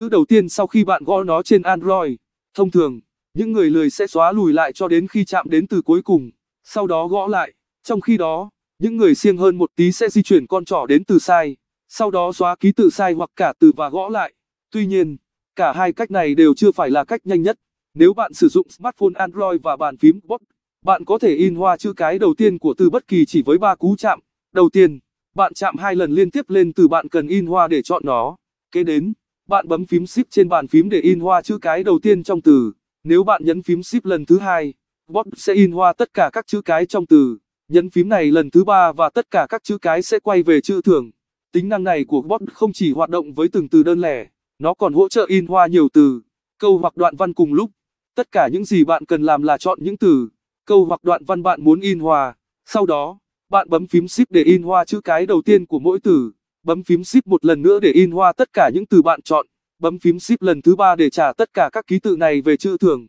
chữ đầu tiên sau khi bạn gõ nó trên Android. Thông thường, những người lười sẽ xóa lùi lại cho đến khi chạm đến từ cuối cùng, sau đó gõ lại. Trong khi đó, những người siêng hơn một tí sẽ di chuyển con trỏ đến từ sai, sau đó xóa ký tự sai hoặc cả từ và gõ lại. Tuy nhiên, cả hai cách này đều chưa phải là cách nhanh nhất. Nếu bạn sử dụng smartphone Android và bàn phím bot, bạn có thể in hoa chữ cái đầu tiên của từ bất kỳ chỉ với ba cú chạm. Đầu tiên, bạn chạm hai lần liên tiếp lên từ bạn cần in hoa để chọn nó. Kế đến, bạn bấm phím Shift trên bàn phím để in hoa chữ cái đầu tiên trong từ. Nếu bạn nhấn phím Shift lần thứ hai, bot sẽ in hoa tất cả các chữ cái trong từ. Nhấn phím này lần thứ ba và tất cả các chữ cái sẽ quay về chữ thường. Tính năng này của bot không chỉ hoạt động với từng từ đơn lẻ, nó còn hỗ trợ in hoa nhiều từ, câu hoặc đoạn văn cùng lúc. Tất cả những gì bạn cần làm là chọn những từ, câu hoặc đoạn văn bạn muốn in hoa. Sau đó, bạn bấm phím Shift để in hoa chữ cái đầu tiên của mỗi từ. Bấm phím Shift một lần nữa để in hoa tất cả những từ bạn chọn. Bấm phím Shift lần thứ ba để trả tất cả các ký tự này về chữ thường.